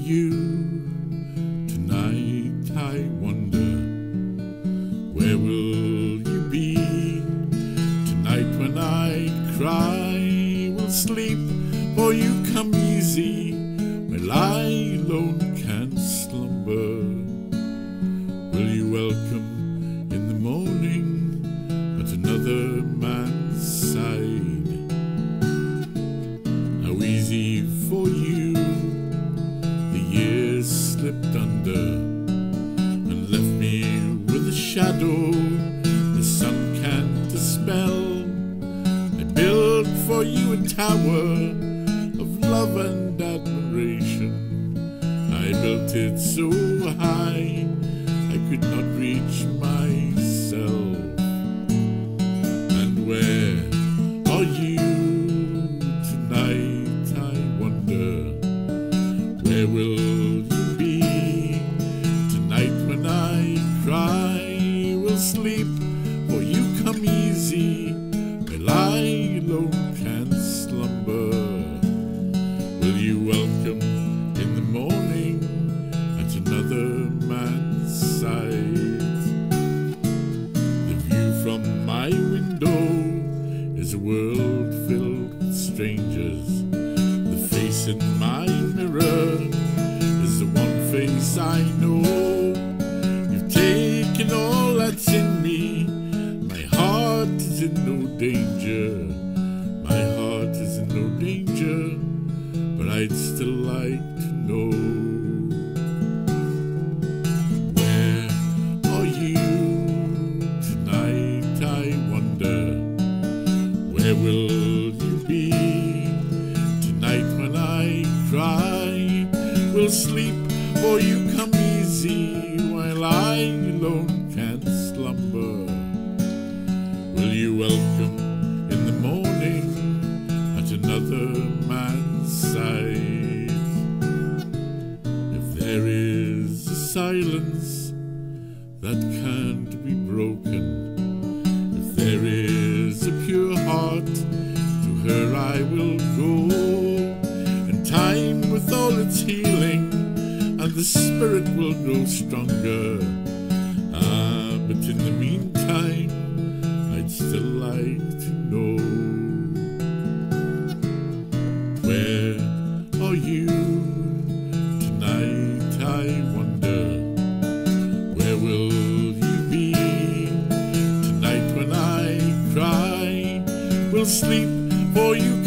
you tonight? I wonder where will you be tonight when I cry? Will sleep or you come easy? Will I alone can slumber? Will you welcome in the morning at another man's side? How easy for you? For you a tower of love and admiration. I built it so high I could not reach myself. And where are you tonight? I wonder. Where will you be tonight when I cry? Will sleep The view from my window is a world filled with strangers. The face in my mirror is the one face I know. You've taken all that's in me. My heart is in no danger. My heart is in no danger, but I'd still like sleep for you come easy while I alone can't slumber? Will you welcome in the morning at another man's side? If there is a silence that can't be broken, if there is a pure heart, to her I will go. The spirit will grow stronger. Ah, but in the meantime, I'd still like to know. Where are you tonight? I wonder. Where will you be tonight when I cry? Will sleep for you